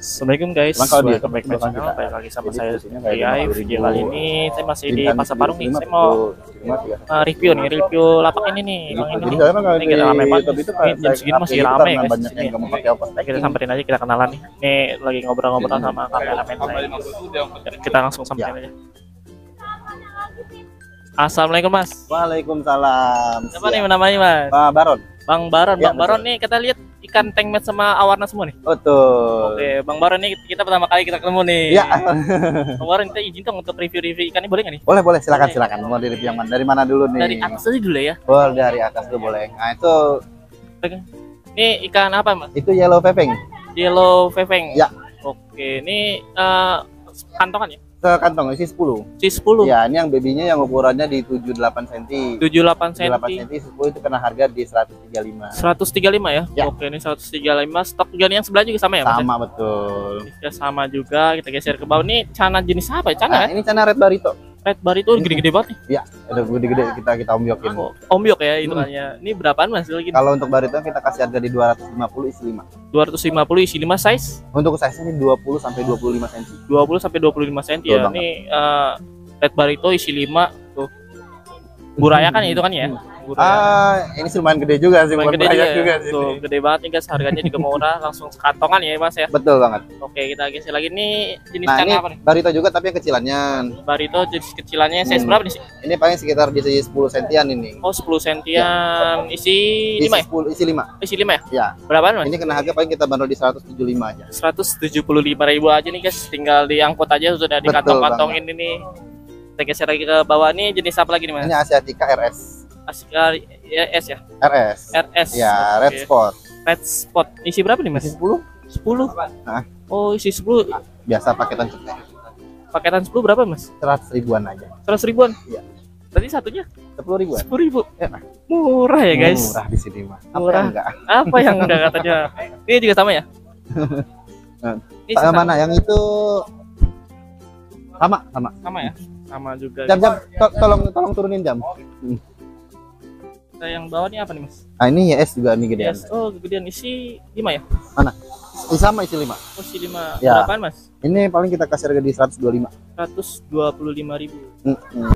Assalamualaikum guys, kalau welcome back to channel. Balik lagi sama saya posisinya kayak AI. 50.000 Video kali ini saya masih di Pasar Parung nih. 75, Saya mau 75, uh, review nih, review lapak ini nih. Bang ini nih. Ini di kita rame banget. Ini jam segini masih karena guys. banyak Sini. yang nggak mau pakai apa. Kita samperin aja, kita kenalan nih. Ini lagi ngobrol-ngobrol sama kameramen saya. Kita langsung samperin aja. Assalamualaikum Mas. Waalaikumsalam. Siapa nih namanya Mas? Pak Baron. Bang Baron. Bang Baron nih kita lihat ikan tengmet sama awarna semua nih. Betul. Oke, Bang Baron nih kita pertama kali kita ketemu nih. Ya, Bang Baron kita izin dong untuk review-review ikan ini boleh nggak nih? boleh boleh silakan Boleh. silakan. Mau dari yang mana? Dari mana dulu nih? Dari atas aja dulu ya. Boleh dari atas dulu boleh. Nah itu Ini ikan apa Mas? itu yellow pepeng. Yellow veveng. Ya. Oke, ini eh, kantongan ya? Sekantong isi 10. C10. Ya, ini yang babynya yang ukurannya di 78 cm. 78 cm. 78 cm 10 itu kena harga di 135. 135 ya? Ya. Oke, ini 135. Stok juga yang sebelah juga sama ya, Mas? Sama betul. Juga sama juga. Kita geser ke bawah. Ini cana jenis apa ya? Cana Nah, kan? ini cana red barito. Red bar itu gede-gede banget nih. Ada gede-gede kita kita ombyokin. Oh, ombyok ya Hmm. hitungannya. Ini berapaan Mas? Lagi Kalau untuk barito kita kasih harga di 250 isi 5. 250 isi 5 size. Untuk size ini 20 sampai 25 cm. 20 sampai 25 cm ya. banget. Ini eh, red barito isi 5 tuh. Buraya kan ya itu kan ya? Buraya. Ah, ini lumayan gede juga sih, Lumayan gede juga, juga ya. sih. Tuh, gede banget nih guys, harganya juga murah, langsung sekantongan ya Mas ya. Betul banget. Oke, kita geser lagi nih jenis Nah, ini apa nih? barito juga tapi yang kecilannya. Barito jenis kecilannya size Hmm. berapa nih sih? Ini paling sekitar di 10 sentian ini. Oh, 10 sentian. Isi Isi 5 ya? 10 isi 5. Isi 5 ya? Ya. Berapaan Mas? Ini kena harga paling kita bandrol di 175 aja. 175.000 aja nih guys, tinggal diangkut aja sudah di Betul kantong-kantong ini nih. Kita geser lagi ke bawah nih jenis apa lagi nih Mas? Ini Asiatica RS. Asia S ya? RS. RS. Ya, Oke. red spot. Red spot. Isi berapa nih Mas? Isi 10 10. Hah? Oh, isi 10. biasa paketan cepet. Paketan 10 berapa Mas? 100 ribuan aja. 100 ribuan? Iya. Berarti satunya 10 ribuan. 10 ribu. Ya. Murah ya guys. Murah di sini mah. Apa Murah. yang enggak? Apa yang enggak katanya? Ini juga sama ya? Ini Sama mana? Yang itu sama, sama. Sama ya? Sama juga. Jam jam to- tolong tolong turunin jam. Kita yang bawah nih apa nih Mas? Nah, ini YS juga nih gedean. Yes. Oh, kegedean isi 5 ya? Ini sama isi 5. Oh, isi 5. Ya. Berapaan Mas? Ini paling kita kasih harga di 125. 125.000. Hmm,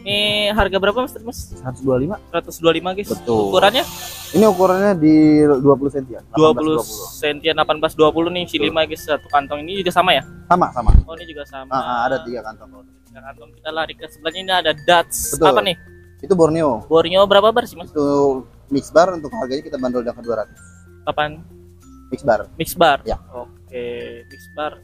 Ini harga berapa Mas? Mas? 125. 125 guys. Betul. Ukurannya Ini ukurannya di 20 sentian. 20 18, sentian 18 20 nih isi. 5 guys. Satu kantong ini juga sama ya? Sama, sama. Oh, ini juga sama. Ah, ah, ada tiga kantong. Tiga kantong kita lari ke sebelahnya ini ada Dutch. Betul. Apa nih? Itu Borneo. Borneo berapa bar sih Mas? Itu mix bar untuk harganya kita bandrol dengan 200. Kapan? Mix bar. Mix bar. Ya. Oke, mix bar.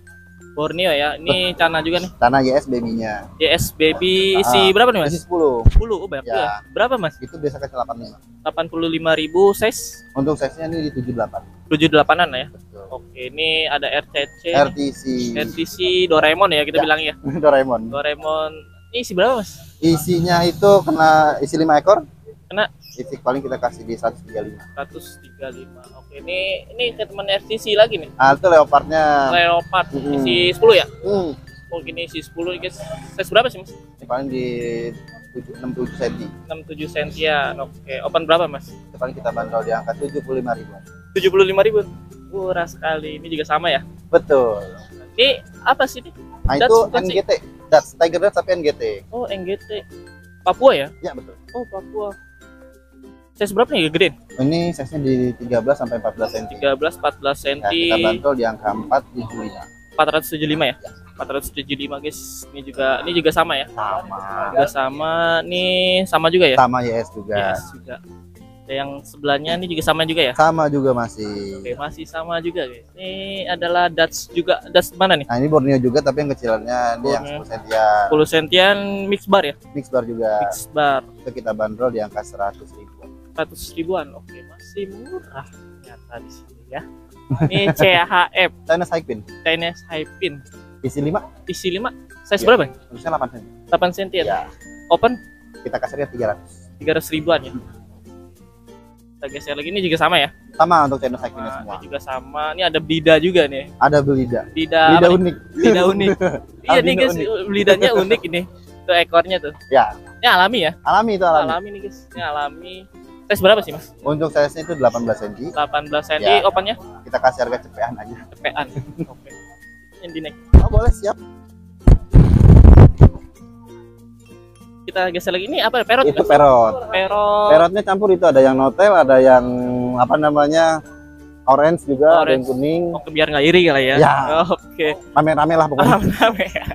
Borneo ya. Ini Cana juga nih. Tanah YS baby-nya. YS baby isi Ah, berapa nih Mas? Isi 10. 10 oh banyak Ya. Berapa Mas? Itu biasa kasih 85. 85.000 size Untuk size-nya ini di 78. 78-an lah ya. Betul. Oke, ini ada RCC. RTC. RTC Doraemon ya kita Ya. bilang ya. Doraemon. Doraemon. Ini isi berapa Mas? Isinya itu kena isi 5 ekor. Kena. Isi paling kita kasih di 135. 135. Oke, ini ini ke teman RCC lagi nih. Ah, itu leopardnya. Leopard Mm-mm. isi 10 ya? Hmm. Oh, gini isi 10 guys. Size berapa sih Mas? Ini paling di 7, 67 cm. 67 sentian. Oke, open berapa Mas? Itu paling kita bandrol di angka 75 ribuan. 75.000. Murah sekali. Ini juga sama ya. Betul. Ini apa sih ini? Nah, Dutch, itu Dutch, NGT. Dutch Tiger Dutch tapi NGT. Oh, NGT. Papua ya? Ya, betul. Oh, Papua. Size berapa nih gede? Ini size-nya di 13 sampai 14 cm. 13 14 cm. Ya, kita bandrol di angka 475. 475 ya? 475 guys. Ini juga ini juga sama ya? Sama. Juga sama. Nih sama juga ya? Sama YS juga. Yes, juga. Yang sebelahnya ini juga sama juga ya? Sama juga masih. Oke, masih sama juga guys. Ini adalah Dutch juga. Dutch mana nih? Nah, ini Borneo juga tapi yang kecilannya dia yang Borneo. 10 cm. 10 sentian mix bar ya? Mix bar juga. Mix bar. Itu kita bandrol di angka 100 ribu. 100 ribuan. Oke, masih murah ternyata di sini ya. Ini CHF China Saipin. Chinese High Pin. Isi 5, Isi 5. Size Iya. berapa? terusnya 8 cm. 8 sentian. Ya, Open kita kasihnya 300. 300 ribuan ya. Kita geser lagi ini juga sama ya. Sama untuk Saipinnya Nah, semua. ini juga sama. Ini ada blida juga nih. Ada belida. Blida, Belida nih? unik. Blida unik. iya nih guys, unik. blidanya unik ini. Tuh ekornya tuh. Ya, Ini alami ya? alami itu alami. Alami nih guys. Ini alami. Size berapa sih mas? Untuk size-nya itu 18 cm. 18 cm Ya. opennya Kita kasih harga cepetan aja. cepean. Oke. Yang di neck. Oh, boleh siap. Kita geser lagi ini apa? Perot. Itu perot. Perot. Perotnya campur itu ada yang notel, ada yang apa namanya? Orange juga, ada yang Orange. kuning. Oke, biar nggak iri kali ya. Ya. Oke. Rame-rame lah pokoknya. Rame-rame ya.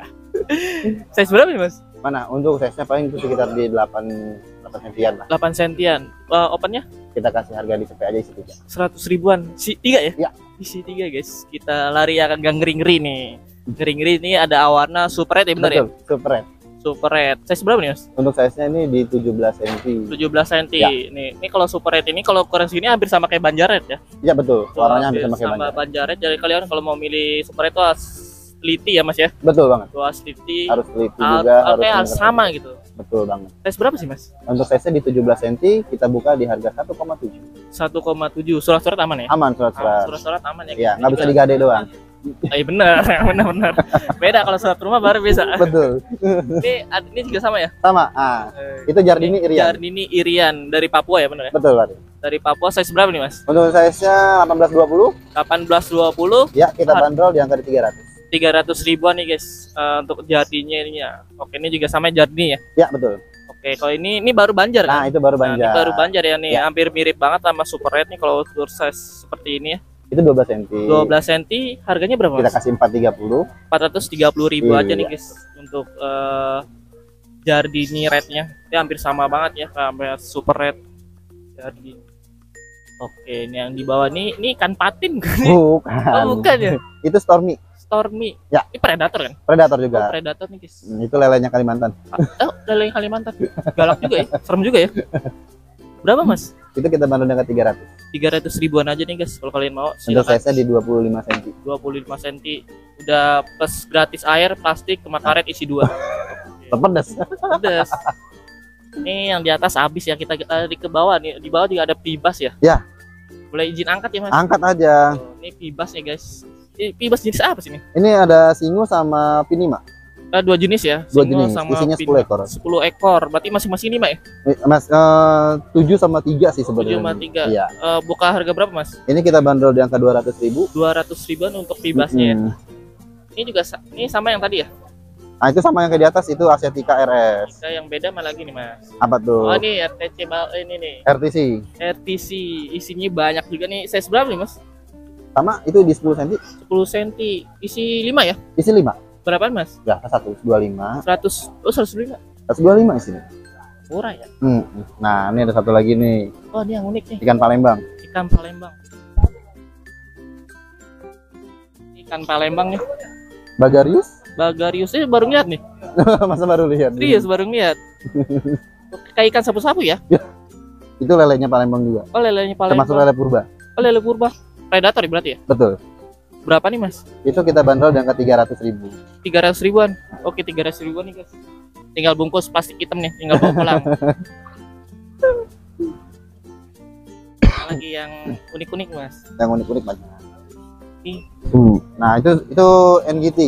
Size berapa nih mas? Mana? Untuk size-nya paling itu sekitar di 8 8 sentian lah. 8 sentian. Eh, opennya Kita kasih harga di CP aja isi tiga. 100 ribuan. Si tiga ya? Ya. Isi tiga guys. Kita lari akan gang ngeri-ngeri nih. Ngeri-ngeri ini ada awarna super red ya benar ya? Super red. Super red. Size berapa nih mas? Untuk size-nya ini di 17 cm. 17 cm. Ya. Nih, ini kalau super red ini kalau ukuran segini hampir sama kayak banjaret ya. Iya betul. Warnanya Hampir sama banyak. banjaret. Jadi kalian kalau mau milih super red itu harus teliti ya mas ya. Betul banget. Tuh harus teliti. Harus teliti Ah, juga, harus harus mengerti. sama gitu. Betul banget. Size berapa sih mas? Untuk size-nya di 17 cm, kita buka di harga 1,7. 1,7. Surat-surat aman ya? Aman Ah, surat-surat. Surat-surat aman ya. Iya, nggak bisa digade doang. Iya benar, benar benar. Beda kalau surat rumah baru bisa. Betul. Ini ini juga sama ya? Sama. Ah, itu Jardini Irian. Jardini Irian dari Papua ya benar ya? Betul, Pak. Dari Papua size berapa nih Mas? Untuk size-nya 1820, 1820 ya kita bandrol di angka di 300. 300 ribuan nih guys eh, untuk jardinya ini ya. Oke ini juga sama Jardini ya. Ya, betul. Oke kalau ini ini baru Banjar Nah, kan? itu baru Nah, ini Banjar. baru Banjar ya nih Ya. hampir mirip banget sama Super Red nih kalau untuk size seperti ini ya. Itu 12 cm. 12 cm harganya berapa Kita Mas? kasih 430. 430 ribu aja nih Iya. guys untuk eh, Jardini Rednya. Ini hampir sama banget ya sama Super Red Jardini. Oke, ini yang di bawah nih, ini ikan patin kan? Bukan. Oh, bukan ya? Itu Stormy, Stormy. Ya. Ini predator kan? predator Oh, juga. predator nih guys. Hmm, Itu lelenya Kalimantan. Oh, lele Kalimantan. Galak juga ya? Serem juga ya? Berapa mas? Itu kita bandrol dengan 300. 300 ribuan aja nih guys kalau kalian mau. Untuk Silakan. size-nya di 25 cm. 25 cm. Udah plus gratis air, plastik, kema karet isi dua. Pedes. Pedes. Ini yang di atas habis ya kita kita di ke bawah nih. Di bawah juga ada pibas ya. Ya. Boleh izin angkat ya mas? Angkat aja. Oh, ini pibas ya guys. Ini pibas jenis apa sih ini? Ini ada singu sama pinima. Eh, dua jenis ya. Dua Single jenis. Isinya 10 ekor. 10 ekor. Berarti masing-masing lima ya? Eh, Mas, eh, 7 sama 3 sih 7 sebenarnya. sama 3. Iya. Eh, buka harga berapa mas? Ini kita bandrol di angka 200 ribu. 200 ribuan untuk pibasnya ya. Mm-mm. Ini juga ini sama yang tadi ya? Nah itu sama yang ke di atas itu Asiatica RS. Kita yang beda mana lagi nih mas? Apa tuh? Oh ini RTC ini nih RTC. RTC isinya banyak juga nih. Size berapa nih mas? Sama itu di 10 cm. 10 cm. Isi 5 ya? Isi 5. Berapaan mas? Ya, 125. 100 oh 105 125 isinya. murah ya? Hmm. Nah, ini ada satu lagi nih, Oh ini yang unik nih ikan Palembang. ikan Palembang. Ikan Palembang nih. Bagarius? Bagarius ini baru lihat nih. Masa baru lihat? Serius baru lihat. Kayak ikan sapu-sapu ya? Itu lelenya Palembang juga. Oh lelenya Palembang. Termasuk lele purba. Oh lele purba. Predator ya berarti ya? Betul. Berapa nih mas? Itu kita bandrol di angka 300 ribu. 300 ribuan. Oke 300 ribuan nih guys. Tinggal bungkus plastik hitam nih, tinggal bawa pulang. Lagi yang unik-unik mas. Yang unik-unik banyak. Uh, Nah, itu itu NGT,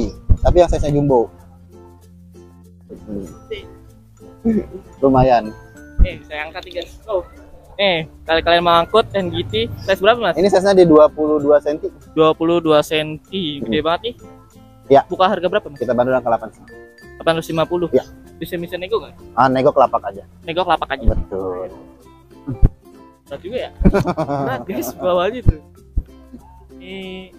tapi yang size-nya jumbo. Hmm. Lumayan. Eh saya angkat guys. Oh. Eh, kali kalian mau angkut NGT size berapa mas? Ini size-nya di 22 cm. 22 cm, gede banget nih. Ya. Buka harga berapa mas? Kita bandrol angka 8 850. Ya. Bisa bisa nego nggak? Ah, nego kelapak aja. Nego lapak aja. Betul. Berat juga ya. Berat guys, bawa aja tuh. Ini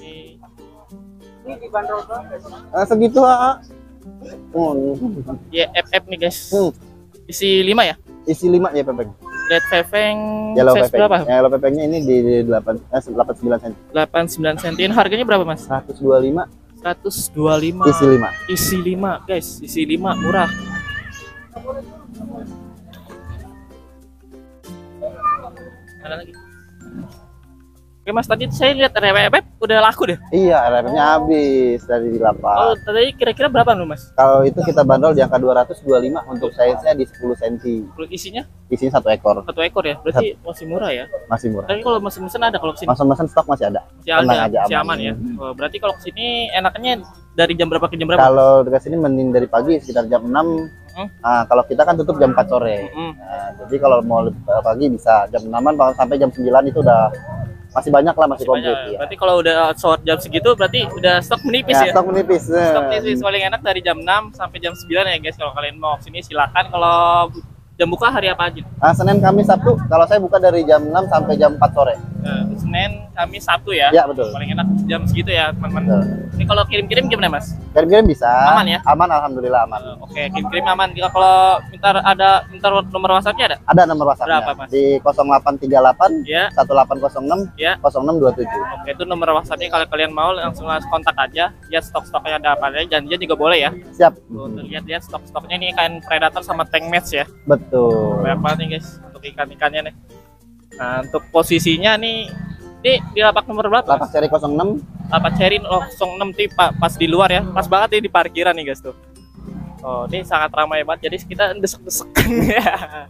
Ini Ah, segitu, ah. Oh, ya FF nih guys. Hmm. Isi 5 ya? isi 5 ya pepeng. Red Feveng Yellow size pepeng. berapa? Yellow pepengnya ini di 8 eh 89 cm. 89 cm. Ini harganya berapa, Mas? 125 125. isi 5. Isi 5, guys. Isi 5 murah. Mana lagi? Oke, Mas, tadi saya lihat ada FF udah laku deh. Iya, RMM-nya habis dari di Oh, lapak. tadi kira-kira berapa lu Mas? Kalau itu kita bandrol di angka 225 untuk size-nya di 10 cm. Isinya Isinya satu ekor, satu ekor ya. Berarti masih murah ya. masih murah. Tapi kalau mesin mesin ada kalau ke sini Masa-masa stok masih ada. masih ada, aja, masih aman. aman ya. Oh, berarti kalau ke sini enaknya dari jam berapa ke jam berapa? Kalau dekat sini mending dari pagi sekitar jam 6. Hmm. Nah, kalau kita kan tutup jam 4 sore. Mm-mm. Nah, jadi kalau mau pagi bisa jam 6 bahkan sampai jam 9 itu udah masih banyak lah masih, Masih komplit banyak. ya. Berarti kalau udah short jam segitu berarti udah stok menipis Ya, ya. stok menipis. Stok Eh, menipis paling enak dari jam 6 sampai jam 9 ya guys. Kalau kalian mau ke sini silakan. Kalau jam buka hari apa aja? Ah, Senin, Kamis, Sabtu. Kalau saya buka dari jam 6 sampai jam 4 sore. Eh, Senin, Kamis, Sabtu ya. Ya, betul. Paling enak jam segitu ya teman-teman. Ini kalau kirim-kirim gimana mas? Kirim-kirim bisa. Aman ya? Aman, alhamdulillah aman. Eh, Oke, kirim-kirim aman. Jika kalau minta ada minta nomor WhatsAppnya ada? Ada nomor WhatsApp-nya. Berapa, Mas? Di 0838 Ya. 1806 Ya. 0627. Oke, itu nomor WhatsAppnya kalau kalian mau langsung kontak aja. Ya stok-stoknya ada apa aja. Janjian juga boleh ya. Siap. Tuh, lihat-lihat stok-stoknya ini kan Predator sama Tank Match ya. Betul. banget nih guys untuk ikan-ikannya nih nah untuk posisinya nih ini di lapak nomor berapa? Lapak seri 06 lapak seri 06 nih pa- pas di luar ya. Pas banget nih di parkiran nih guys tuh. Oh ini sangat ramai banget. Jadi kita desek-desekan ya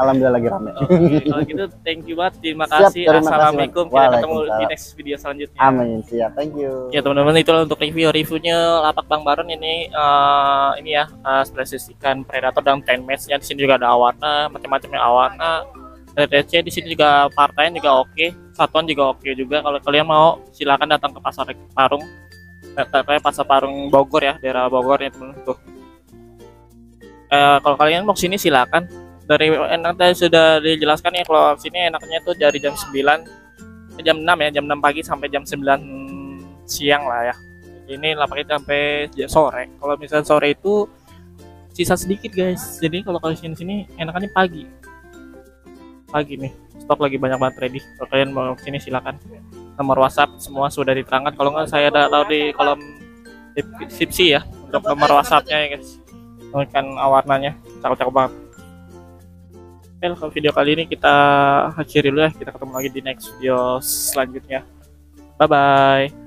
alhamdulillah lagi rame. oke kalau gitu thank you banget. Terima Siap, kasih. terima kasih, assalamualaikum. Kita ketemu di next video selanjutnya. Amin. Siap. Thank you. Ya teman-teman itulah untuk review-reviewnya lapak Bang Baron. Ini eh, ini ya uh, spesies ikan predator dan ten match-nya. Di sini juga ada awarna macam-macamnya awarna RTC di sini juga partainya juga oke satuan juga oke juga. Kalau kalian mau silakan datang ke pasar Parung. Kayak pasar Parung Bogor ya daerah Bogor ya teman tuh. Eh, kalau kalian mau sini silakan. Dari enak tadi sudah dijelaskan ya kalau sini enaknya tuh dari jam 9 eh, jam 6 ya jam 6 pagi sampai jam 9 siang lah ya. Ini lapaknya sampai j- sore. Kalau misalnya sore itu sisa sedikit guys. Jadi kalau kalian sini sini enakannya pagi pagi nih stok lagi banyak banget ready kalau kalian mau sini silakan nomor WhatsApp semua sudah diterangkan kalau nggak saya ada tahu di kolom deskripsi ya untuk nomor WhatsAppnya ya guys ikan warnanya cakep-cakep banget Oke, kalau video kali ini kita akhiri dulu ya. Kita ketemu lagi di next video selanjutnya. Bye bye.